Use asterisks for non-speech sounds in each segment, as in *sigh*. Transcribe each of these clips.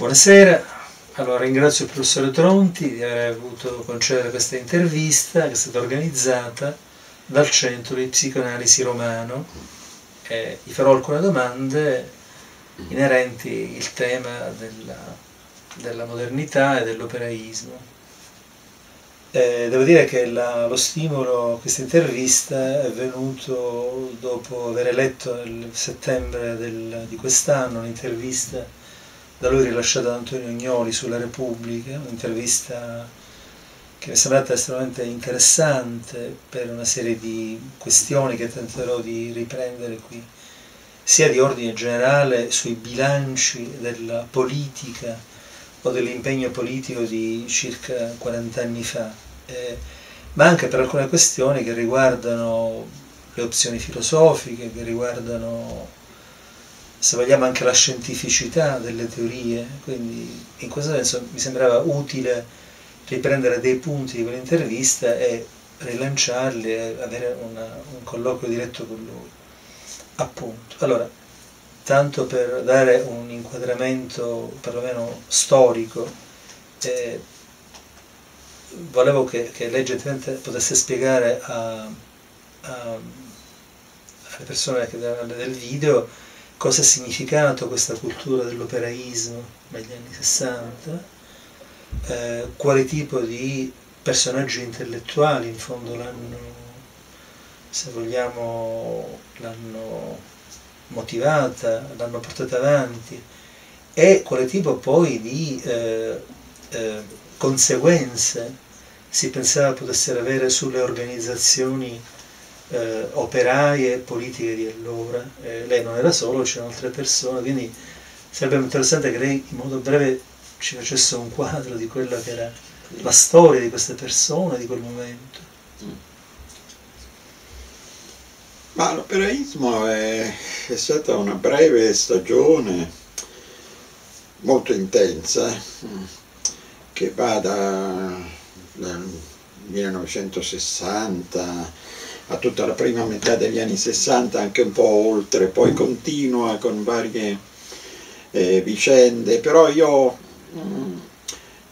Buonasera, allora ringrazio il professore Tronti di aver avuto concedere questa intervista che è stata organizzata dal Centro di Psicoanalisi Romano. Eh, gli farò alcune domande inerenti al tema della, della, modernità e dell'operaismo. Eh, devo dire che la, lo stimolo a questa intervista è venuto dopo aver letto nel settembre del, di quest'anno un'intervista da lui rilasciata da Antonio Agnoli sulla Repubblica, un'intervista che mi è sembrata estremamente interessante per una serie di questioni che tenterò di riprendere qui, sia di ordine generale sui bilanci della politica o dell'impegno politico di circa 40 anni fa, eh, ma anche per alcune questioni che riguardano le opzioni filosofiche, che riguardano se vogliamo anche la scientificità delle teorie, quindi in questo senso mi sembrava utile riprendere dei punti di quell'intervista e rilanciarli e avere una, un colloquio diretto con lui. Appunto. Allora, tanto per dare un inquadramento perlomeno storico, eh, volevo che, che, lei gentilmente potesse spiegare a, a, alle persone del video cosa ha significato questa cultura dell'operaismo negli anni 60, eh, quale tipo di personaggi intellettuali in fondo l'hanno, se vogliamo, l'hanno motivata, l'hanno portata avanti? E quale tipo poi di eh, eh, conseguenze si pensava potessero avere sulle organizzazioni eh, operaie politiche di allora. Eh, lei non era solo, c'erano altre persone, quindi sarebbe interessante che lei in modo breve ci facesse un quadro di quella che era la storia di queste persone, di quel momento. Ma l'operaismo è, è stata una breve stagione molto intensa che va dal 1960 a tutta la prima metà degli anni 60, anche un po' oltre, poi continua con varie eh, vicende, però io mh, mm,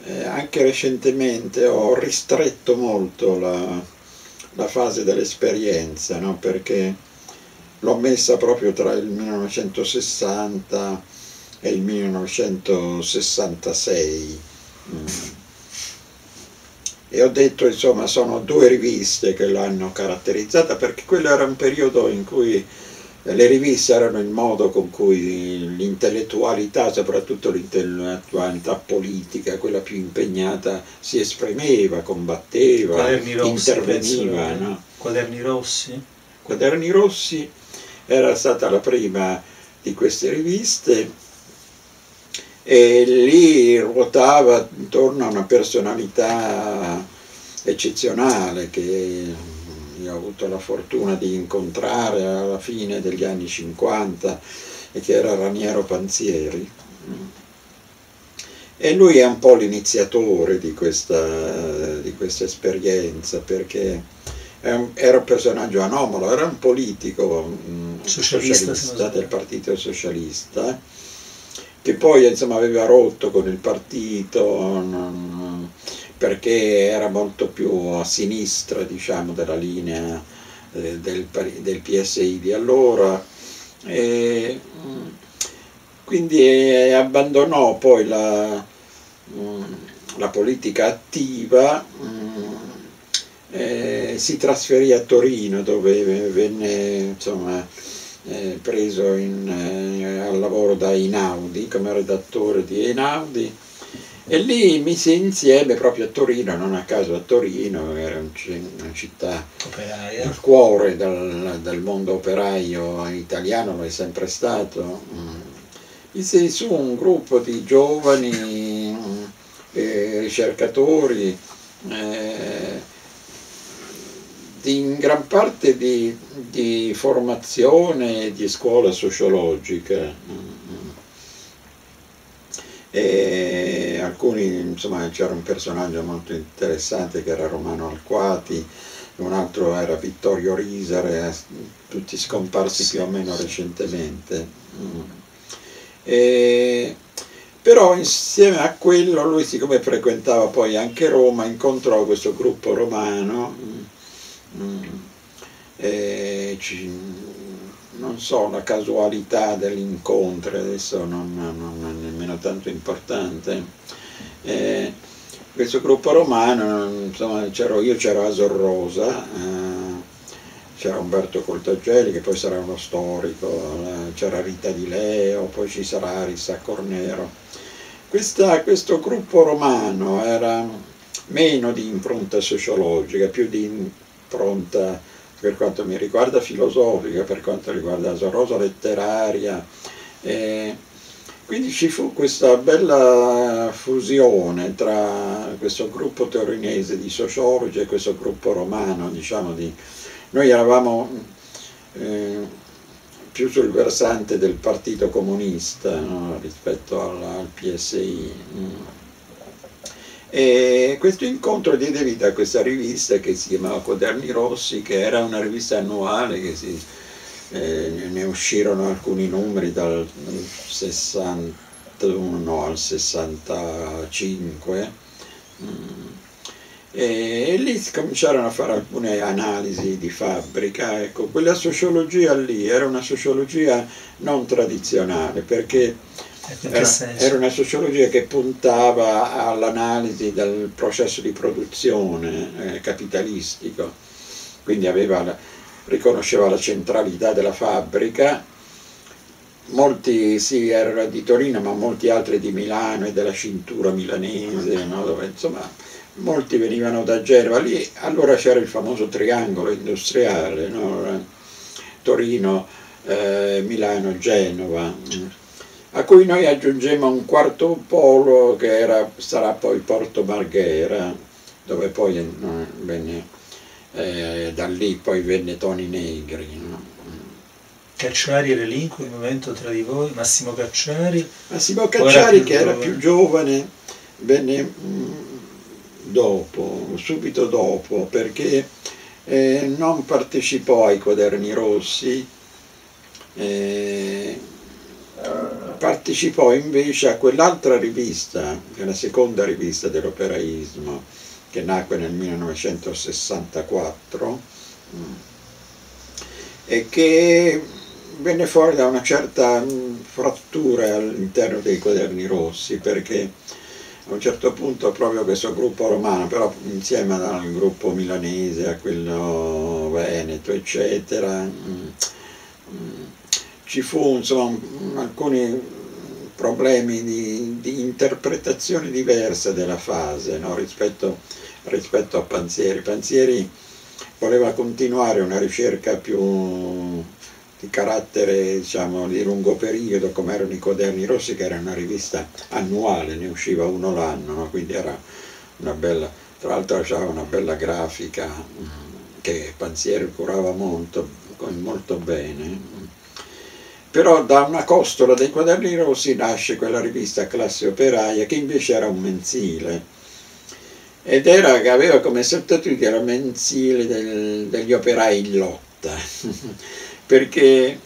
eh, anche recentemente ho ristretto molto la, la fase dell'esperienza, no? perché l'ho messa proprio tra il 1960 e il 1966. Mm e ho detto insomma sono due riviste che l'hanno caratterizzata perché quello era un periodo in cui le riviste erano il modo con cui l'intellettualità, soprattutto l'intellettualità politica, quella più impegnata, si esprimeva, combatteva, rossi, interveniva. Penso, no? Quaderni Rossi? Quaderni Rossi era stata la prima di queste riviste e lì ruotava intorno a una personalità eccezionale che io ho avuto la fortuna di incontrare alla fine degli anni 50 e che era Raniero Panzieri. E lui è un po' l'iniziatore di questa, di questa esperienza perché un, era un personaggio anomalo, era un politico un socialista, socialista del Partito Socialista che poi insomma, aveva rotto con il partito non, perché era molto più a sinistra diciamo, della linea eh, del, del, PSI di allora. E, quindi eh, abbandonò poi la, mm, la politica attiva mm, eh, si trasferì a Torino dove venne insomma, eh, preso in, eh, al lavoro da Inaudi come redattore di Einaudi e lì mise insieme proprio a Torino, non a caso a Torino, era una città Operaia. il cuore del, del, mondo operaio italiano, lo è sempre stato. Mm. su un gruppo di giovani eh, ricercatori eh, in gran parte di, di formazione di scuola sociologica. E alcuni, insomma, c'era un personaggio molto interessante che era Romano Alquati, un altro era Vittorio Risare, tutti scomparsi più o meno recentemente. E però insieme a quello lui siccome frequentava poi anche Roma incontrò questo gruppo romano mm, non so la casualità dell'incontro adesso non, non, è nemmeno tanto importante. Eh, questo gruppo romano insomma io c'ero Asorrosa eh, c'era Umberto Coltagelli che poi sarà uno storico c'era Rita Di Leo poi ci sarà Arissa Cornero. Questa, questo gruppo romano era meno di impronta sociologica, più di impronta per quanto mi riguarda filosofica, per quanto riguarda Sorosa letteraria. E quindi ci fu questa bella fusione tra questo gruppo torinese di sociologi e questo gruppo romano, diciamo di... Noi eravamo eh, più sul versante del Partito Comunista no? rispetto al, al PSI. E questo incontro diede vita a questa rivista che si chiamava Quaderni Rossi, che era una rivista annuale che si, eh, ne uscirono alcuni numeri dal 61 al 65. Mm e lì cominciarono a fare alcune analisi di fabbrica, ecco, quella sociologia lì era una sociologia non tradizionale perché era, era, una sociologia che puntava all'analisi del processo di produzione eh, capitalistico, quindi la, riconosceva la centralità della fabbrica, molti sì erano di Torino ma molti altri di Milano e della cintura milanese, no? Dove, insomma molti venivano da Genova, lì allora c'era il famoso triangolo industriale, no? Torino, eh, Milano, Genova, a cui noi aggiungemmo un quarto polo che era, sarà poi Porto Marghera, dove poi no, venne, eh, da lì poi venne Toni Negri. No? Cacciari era lì in quel momento tra di voi, Massimo Cacciari? Massimo Cacciari che era più giovane, venne... Mh, dopo, subito dopo, perché eh, non partecipò ai quaderni rossi, eh, partecipò invece a quell'altra rivista, che è la seconda rivista dell'operaismo, che nacque nel 1964 mm, e che venne fuori da una certa mm, frattura all'interno dei quaderni rossi perché a un certo punto proprio questo gruppo romano, però insieme al gruppo milanese, a quello veneto, eccetera, mm, ci fu insomma alcuni problemi di, di interpretazione diversa della fase no? rispetto, rispetto a Panzieri. Panzieri voleva continuare una ricerca più di carattere diciamo, di lungo periodo come erano i Quaderni Rossi che era una rivista annuale, ne usciva uno l'anno, no? quindi era una bella, tra l'altro aveva una bella grafica mm, che Panzieri curava molto, molto bene. Però da una costola dei Quaderni Rossi nasce quella rivista Classe Operaia che invece era un mensile. Ed era aveva come sottotitolo mensile del, degli operai in lotta. *laughs* Perché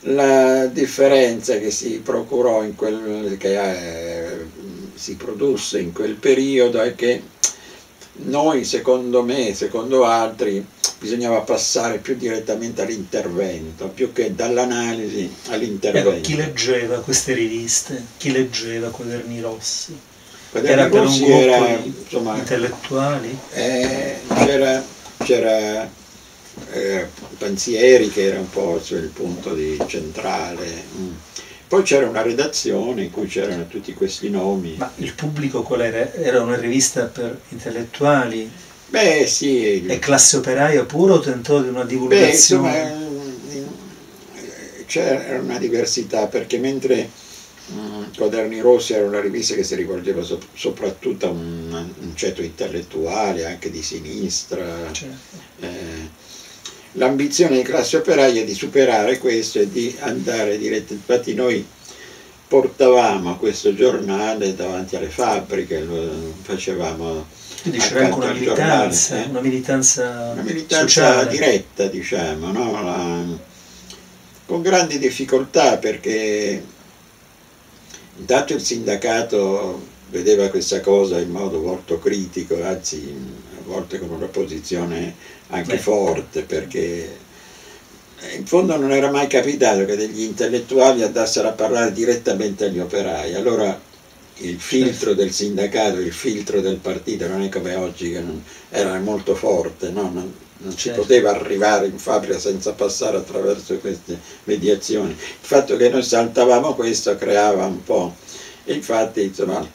la differenza che si procurò in quel, che eh, si produsse in quel periodo è che noi, secondo me, secondo altri, bisognava passare più direttamente all'intervento, più che dall'analisi all'intervento. Ecco, chi leggeva queste riviste? Chi leggeva Quaderni Rossi? Quaderni era Rossi per un era, insomma, intellettuali? Eh, c'era, c'era eh, Panzieri che era un po' il punto di centrale. Mm. Poi c'era una redazione in cui c'erano tutti questi nomi. Ma il pubblico qual era? Era una rivista per intellettuali? Beh sì. E classe operaia pure o tentò di una divulgazione? Beh, insomma, c'era una diversità perché mentre mm, Quaderni Rossi era una rivista che si rivolgeva so, soprattutto a un, un ceto intellettuale, anche di sinistra. Certo. Eh, l'ambizione di classe operaia è di superare questo e di andare direttamente. Infatti noi portavamo questo giornale davanti alle fabbriche, lo facevamo quindi c'era anche una militanza, eh? una militanza, una militanza diretta, diciamo, no? La, con grandi difficoltà perché intanto il sindacato vedeva questa cosa in modo molto critico, anzi a volte con una posizione anche Beh. forte, perché in fondo non era mai capitato che degli intellettuali andassero a parlare direttamente agli operai. Allora il filtro del sindacato, il filtro del partito non è come oggi che non, era molto forte, no? non, non certo. si poteva arrivare in fabbrica senza passare attraverso queste mediazioni. Il fatto che noi saltavamo questo creava un po', e infatti insomma,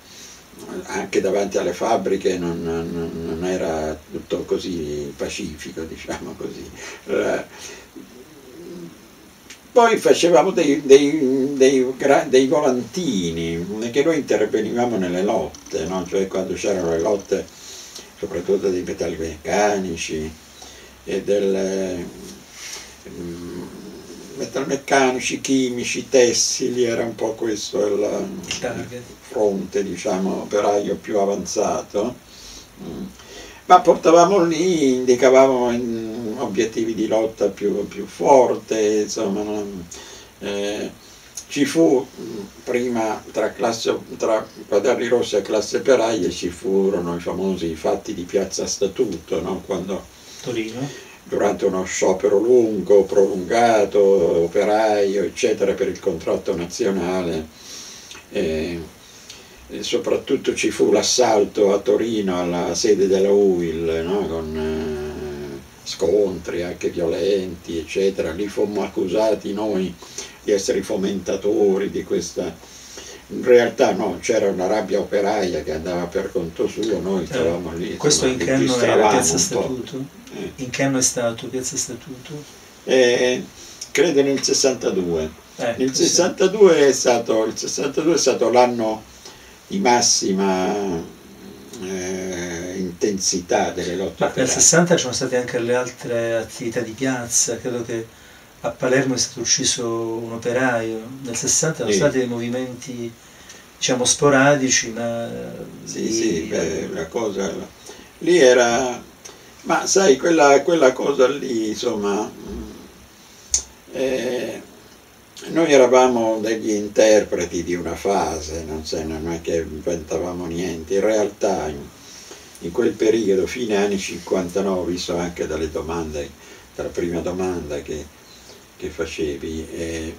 anche davanti alle fabbriche non, non, non, era tutto così pacifico, diciamo così. Poi facevamo dei, dei, dei, dei volantini, che noi intervenivamo nelle lotte, no? cioè quando c'erano le lotte soprattutto dei metalmeccanici e del mm, metalmeccanici, chimici, tessili, era un po' questo il, il fronte, diciamo, operaio più avanzato. Mm ma portavamo lì, indicavamo obiettivi di lotta più, più forte, insomma, eh, ci fu prima tra, classe, tra Quaderni Rossi e classe operaia ci furono i famosi fatti di Piazza Statuto, no? quando Torino. Durante uno sciopero lungo, prolungato, operaio, eccetera, per il contratto nazionale, eh, e soprattutto ci fu l'assalto a Torino alla sede della UIL no? con eh, scontri anche violenti eccetera, lì fummo accusati noi di essere fomentatori di questa in realtà no, c'era una rabbia operaia che andava per conto suo, noi certo. stavamo lì. Questo in che anno era Piazza Statuto? Eh. In che anno è stato Piazza Statuto? Eh, credo nel 62. Eh, il, 62 è stato, il 62 è stato l'anno di massima eh, intensità delle lotte. Ma nel 60 ci sono state anche le altre attività di piazza, credo che a Palermo è stato ucciso un operaio, nel 60 sono sì. stati dei movimenti diciamo sporadici, ma... Sì, lì... sì, beh, la cosa... Lì era... Ma sai, quella, quella cosa lì, insomma... Eh, noi eravamo degli interpreti di una fase, non, so, non è che inventavamo niente, in realtà in, in, quel periodo, fine anni 59, visto anche dalle domande, dalla prima domanda che, che facevi, eh,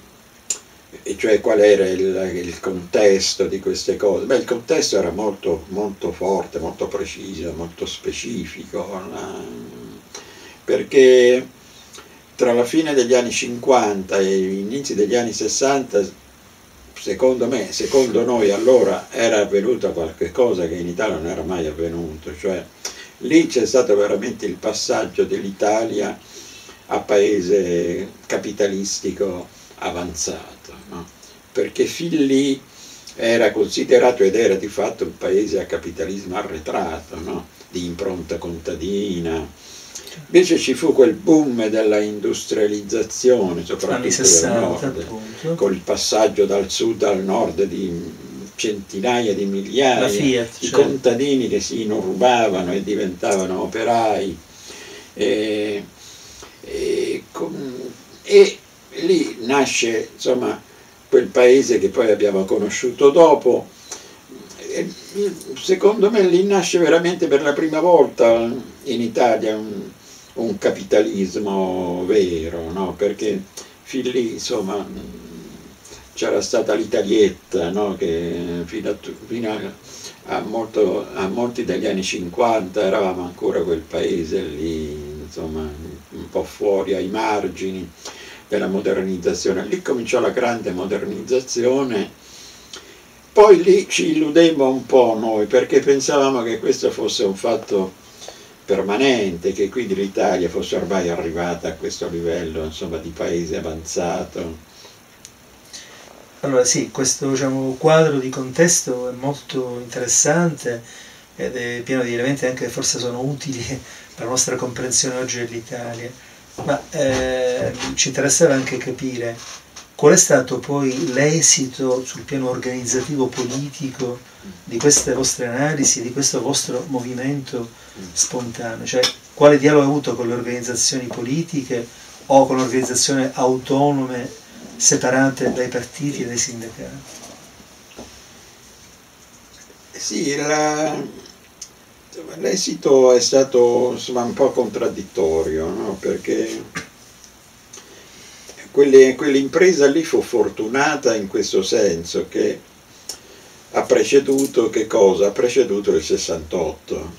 e cioè qual era il, il, contesto di queste cose? Beh, il contesto era molto, molto forte, molto preciso, molto specifico, perché tra la fine degli anni 50 e gli inizi degli anni 60, secondo me, secondo noi allora era avvenuta qualche cosa che in Italia non era mai avvenuto, cioè lì c'è stato veramente il passaggio dell'Italia a paese capitalistico avanzato, no? perché fin lì era considerato ed era di fatto un paese a capitalismo arretrato, no? di impronta contadina, Invece ci fu quel boom della industrializzazione, soprattutto 60, del nord, appunto. con il passaggio dal sud al nord di centinaia di migliaia Fiat, di cioè. contadini che si inurbavano e diventavano operai. E, e lì nasce insomma, quel paese che poi abbiamo conosciuto dopo. E, secondo me lì nasce veramente per la prima volta in Italia un, un capitalismo vero, no? perché fin lì insomma c'era stata l'Italietta no? che fino, a, fino a, molto, a, molti degli anni 50 eravamo ancora quel paese lì, insomma un po' fuori ai margini della modernizzazione. Lì cominciò la grande modernizzazione, poi lì ci illudemmo un po' noi perché pensavamo che questo fosse un fatto permanente, che quindi l'Italia fosse ormai arrivata a questo livello insomma, di paese avanzato. Allora sì, questo diciamo, quadro di contesto è molto interessante ed è pieno di elementi anche che forse sono utili *laughs* per la nostra comprensione oggi dell'Italia, ma eh, ci interessava anche capire qual è stato poi l'esito sul piano organizzativo politico di queste vostre analisi, di questo vostro movimento spontaneo, cioè quale dialogo ha avuto con le organizzazioni politiche o con organizzazioni autonome separate dai partiti e dai sindacati? Sì, l'esito è stato insomma, un po' contraddittorio, no? perché quelle, quell'impresa lì fu fortunata in questo senso che ha preceduto che cosa? Ha preceduto il 68.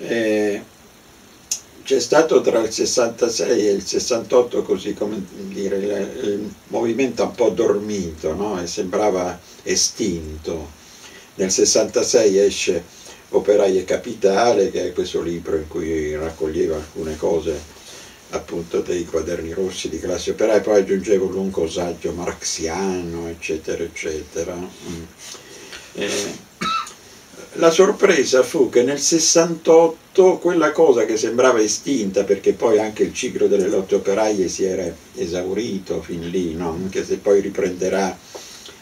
Eh, c'è stato tra il 66 e il 68 così come dire il movimento un po' dormito no? e sembrava estinto nel 66 esce Operai e Capitale che è questo libro in cui raccoglieva alcune cose appunto dei quaderni rossi di classe operaia poi aggiungevo un lungo saggio marxiano eccetera eccetera mm. eh, la sorpresa fu che nel 68 quella cosa che sembrava estinta, perché poi anche il ciclo delle lotte operaie si era esaurito fin lì, no? anche se poi riprenderà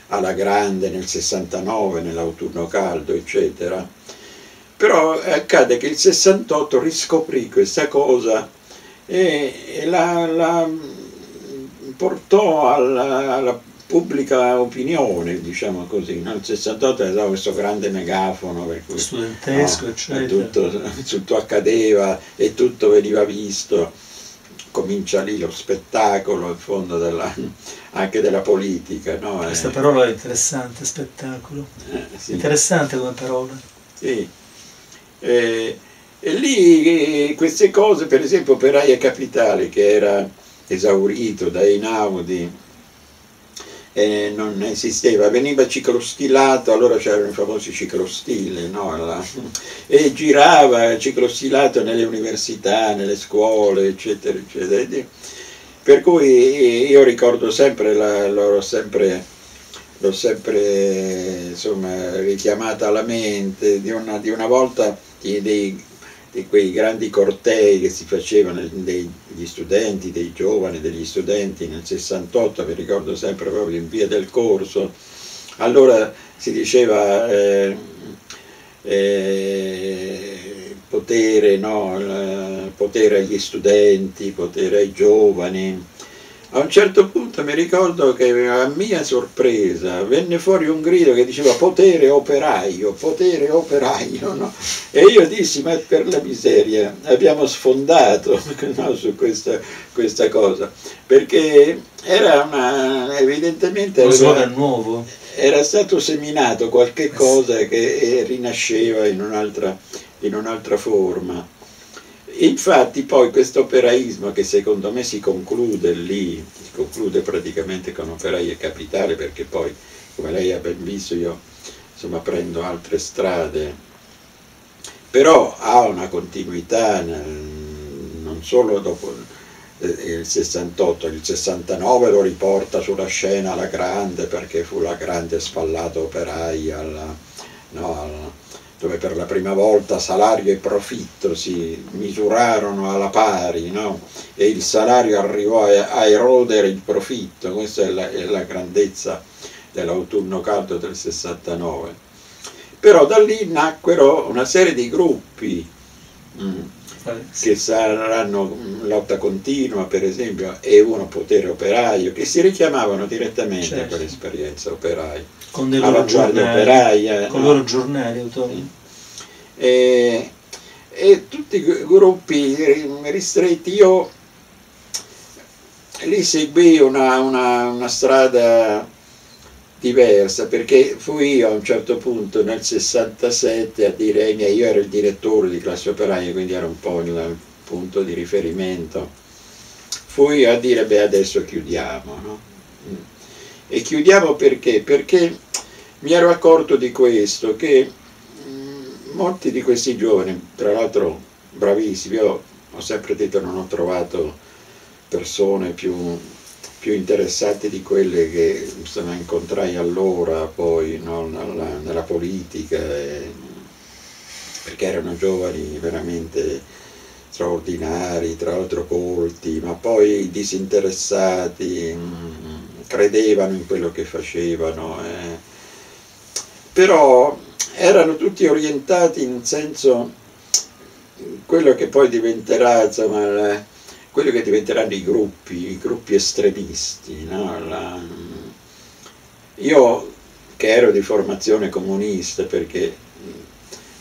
alla grande nel 69, nell'autunno caldo, eccetera. Però accade che il 68 riscoprì questa cosa e, e la, la portò alla, alla pubblica opinione, diciamo così. Nel 68 era questo grande megafono per cui studentesco, no, tutto, tutto, accadeva e tutto veniva visto. Comincia lì lo spettacolo, in fondo, della, anche della politica. No? Questa eh. parola è interessante, spettacolo. Eh, sì. Interessante come parola. Sì. Eh, e lì queste cose, per esempio per Aia Capitale, che era esaurito da Einaudi, eh, non esisteva, veniva ciclostilato, allora c'erano i famosi ciclostili, no? La, *laughs* e girava ciclostilato nelle università, nelle scuole, eccetera, eccetera. Per cui io ricordo sempre, la, l'ho sempre, l'ho sempre insomma, richiamata alla mente di una, di una volta dei di quei grandi cortei che si facevano degli studenti, dei giovani, degli studenti nel 68, mi ricordo sempre proprio in via del corso, allora si diceva eh, eh, potere, no? potere agli studenti, potere ai giovani, a un certo punto mi ricordo che a mia sorpresa venne fuori un grido che diceva potere operaio, potere operaio, no? e io dissi ma per la miseria abbiamo sfondato *laughs* no, su questa, questa, cosa, perché era una, evidentemente era, nuovo. era stato seminato qualche eh cosa che rinasceva in un'altra, in un'altra forma. Infatti poi questo operaismo che secondo me si conclude lì, si conclude praticamente con Operai e Capitale perché poi, come lei ha ben visto, io insomma prendo altre strade, però ha una continuità non solo dopo il 68, il 69 lo riporta sulla scena alla grande perché fu la grande spallata operaia alla, no, alla dove per la prima volta salario e profitto si misurarono alla pari no? e il salario arrivò a, erodere il profitto, questa è la, è la grandezza dell'autunno caldo del 69. Però da lì nacquero una serie di gruppi mh, mm, che saranno mm, lotta continua per esempio e uno potere operaio che si richiamavano direttamente certo. a quell'esperienza operaia con dei loro giornali, operaia, con no? loro giornali autonomi e, e tutti i gruppi ristretti. Io lì seguì una, una, una strada diversa perché fui io a un certo punto nel 67 a dire ai miei, io ero il direttore di classe operaia quindi ero un po' il punto di riferimento. Fui a dire beh adesso chiudiamo no? E chiudiamo perché? perché mi ero accorto di questo che mh, molti di questi giovani tra l'altro bravissimi io ho sempre detto non ho trovato persone più più interessanti di quelle che insomma, incontrai allora poi no, nella, nella, politica, eh, perché erano giovani veramente straordinari, tra l'altro colti, ma poi disinteressati, mh, mm, credevano in quello che facevano, eh. però erano tutti orientati in senso quello che poi diventerà insomma, quelli che diventeranno i gruppi, i gruppi estremisti. No? La, io che ero di formazione comunista perché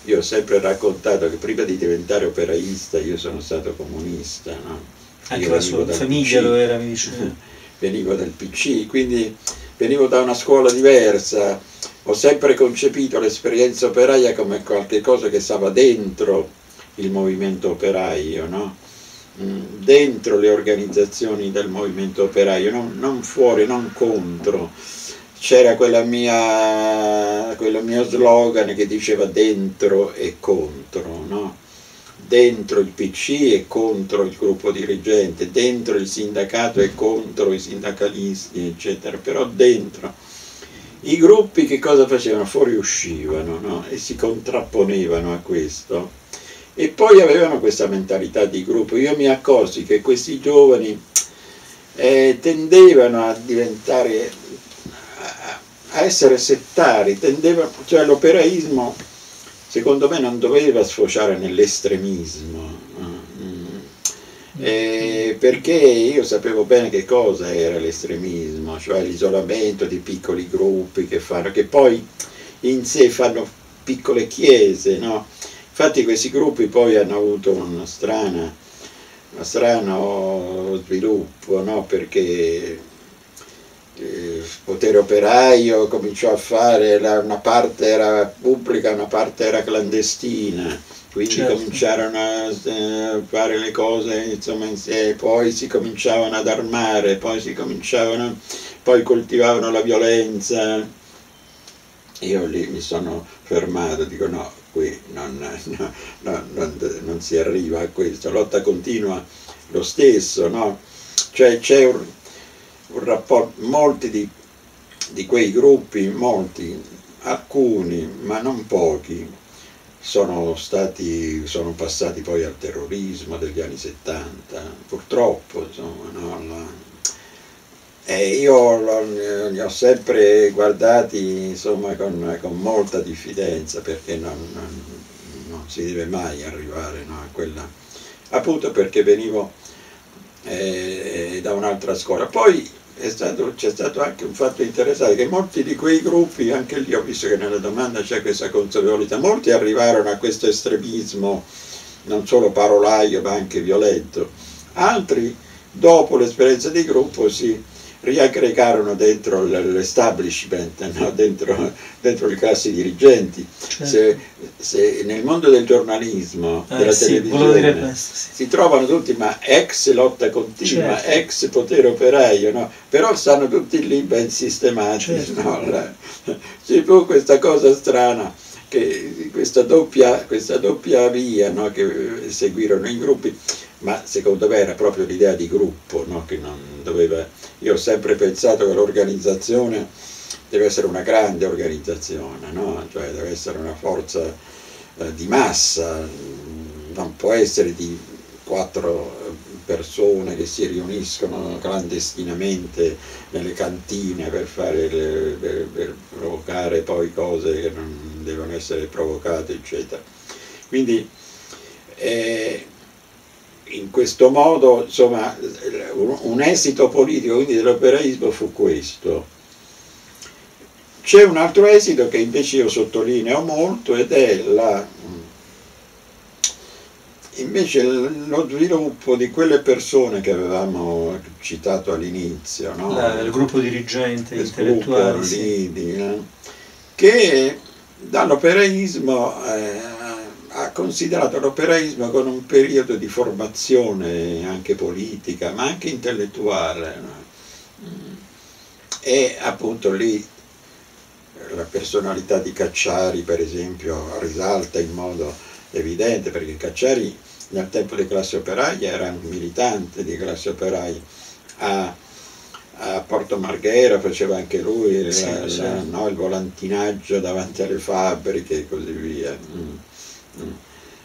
io ho sempre raccontato che prima di diventare operaista io sono stato comunista. No? Anche la sua famiglia lo era, mi dice. *laughs* Venivo dal PC, quindi venivo da una scuola diversa, ho sempre concepito l'esperienza operaia come qualcosa che stava dentro il movimento operaio, no? Mm, dentro le organizzazioni del movimento operaio, non, non fuori, non contro c'era quello mio slogan che diceva dentro e contro, no? Dentro il PC e contro il gruppo dirigente, dentro il sindacato e contro i sindacalisti, eccetera, però dentro. I gruppi che cosa facevano? Fuoriuscivano no? e si contrapponevano a questo e poi avevano questa mentalità di gruppo. Io mi accorsi che questi giovani eh, tendevano a diventare a essere settari, tendeva, cioè l'operaismo secondo me non doveva sfociare nell'estremismo, eh, perché io sapevo bene che cosa era l'estremismo, cioè l'isolamento di piccoli gruppi che, fanno, che poi in sé fanno piccole chiese, no? infatti questi gruppi poi hanno avuto una strana, uno strano sviluppo, no? perché potere operaio cominciò a fare, una parte era pubblica, una parte era clandestina, quindi certo. cominciarono a eh, fare le cose insomma insieme, poi si cominciavano ad armare, poi si cominciavano, poi coltivavano la violenza. Io lì mi sono fermato, dico no, qui non, no, no, non, non si arriva a questo, lotta continua lo stesso, no? Cioè c'è un un rapporto, molti di, di quei gruppi, molti, alcuni, ma non pochi, sono, stati, sono passati poi al terrorismo degli anni 70, purtroppo, insomma, no? E io li ho sempre guardati insomma, con, con, molta diffidenza perché non, non, non, si deve mai arrivare no, a quella, appunto perché venivo eh, da un'altra scuola. Poi stato, c'è stato anche un fatto interessante che molti di quei gruppi, anche lì ho visto che nella domanda c'è questa consapevolezza, molti arrivarono a questo estremismo non solo parolaio ma anche violento, altri dopo l'esperienza di gruppo si riaggregarono dentro l'establishment, *laughs* no? dentro, dentro, le classi dirigenti. Certo. Se, se nel mondo del giornalismo, eh, della sì, televisione, questo, sì. si trovano tutti, ma ex lotta continua, certo. ex potere operaio, no? però stanno tutti lì ben sistematici. Certo. No? *laughs* Ci fu questa cosa strana. Che questa doppia, questa doppia via che seguirono i gruppi ma secondo me era proprio l'idea di gruppo no? che non doveva... Io ho sempre pensato che l'organizzazione deve essere una grande organizzazione, no? cioè deve essere una forza eh, di massa, non può essere di quattro persone che si riuniscono clandestinamente nelle cantine per, fare le, per, per provocare poi cose che non devono essere provocate, eccetera. Quindi eh, in questo modo insomma, un esito politico quindi dell'operaismo fu questo. C'è un altro esito che invece io sottolineo molto ed è la, invece lo sviluppo di quelle persone che avevamo citato all'inizio, no? il gruppo dirigente, il intellettuale, gruppo sì. lì, eh, che dall'operaismo eh, ha considerato l'operaismo come un periodo di formazione anche politica, ma anche intellettuale. No? E appunto lì la personalità di Cacciari, per esempio, risalta in modo evidente, perché Cacciari nel tempo delle classi operaie era un militante di classi operaie. A, a Porto Marghera faceva anche lui sì, la, sì. La, no, il volantinaggio davanti alle fabbriche e così via. Mm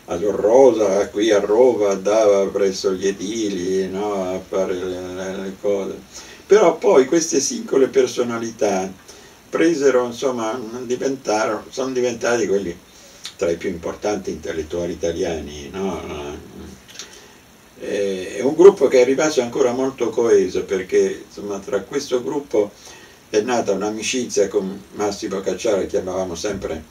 a Rosa qui a Roma andava presso gli edili no, a fare le, le, cose. Però poi queste singole personalità presero, insomma, diventarono, sono diventati quelli tra i più importanti intellettuali italiani. No? È un gruppo che è rimasto ancora molto coeso perché insomma, tra questo gruppo è nata un'amicizia con Massimo Cacciara, chiamavamo sempre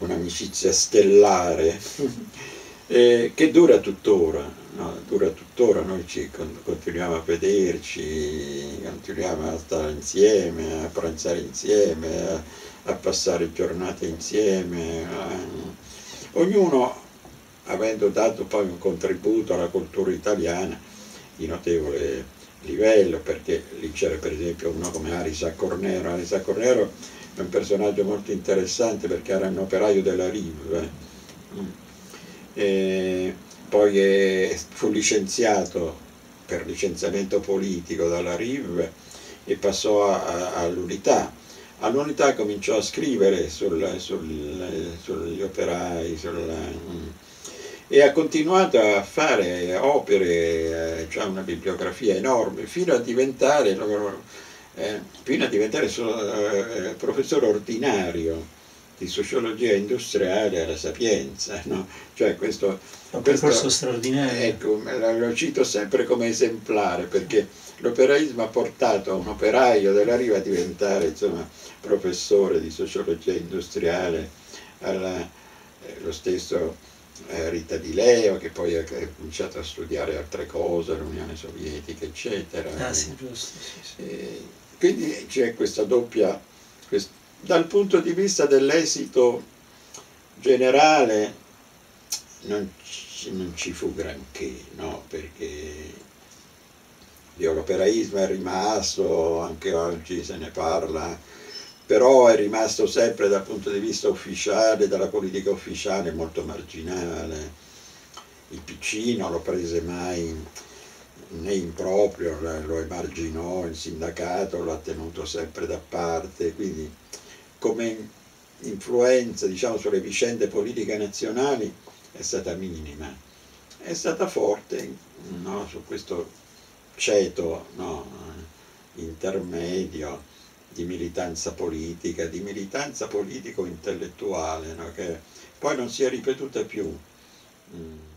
un'amicizia stellare, *laughs* eh, che dura tuttora, no? dura tuttora, noi ci continuiamo a vederci, continuiamo a stare insieme, a pranzare insieme, a, a passare giornate insieme. Eh. Ognuno avendo dato poi un contributo alla cultura italiana di notevole livello, perché lì c'era per esempio uno come Arisa Cornero. Arisa Cornero è un personaggio molto interessante perché era un operaio della RIV. E poi fu licenziato per licenziamento politico dalla RIV e passò all'unità. All'unità cominciò a scrivere sul, sul, sugli operai, sulla, e ha continuato a fare opere, eh, una bibliografia enorme, fino a diventare, eh, fino a diventare eh, professore ordinario di sociologia industriale alla Sapienza. No? Cioè questo, un percorso straordinario. Ecco, lo cito sempre come esemplare perché l'operaismo ha portato un operaio della riva a diventare insomma, professore di sociologia industriale, alla, eh, lo stesso Rita Di Leo che poi ha cominciato a studiare altre cose, l'Unione Sovietica, eccetera. Ah, sì, giusto. Sì, sì. Eh, quindi c'è questa doppia, quest... dal punto di vista dell'esito generale non ci, non ci fu granché, no? perché l'operaismo è rimasto, anche oggi se ne parla, però è rimasto sempre dal punto di vista ufficiale, dalla politica ufficiale, molto marginale. Il PC non lo prese mai né in proprio, lo emarginò, il sindacato lo ha tenuto sempre da parte, quindi come influenza diciamo, sulle vicende politiche nazionali è stata minima, è stata forte no, su questo ceto no, intermedio di militanza politica, di militanza politico-intellettuale, no? che poi non si è ripetuta più. Mm.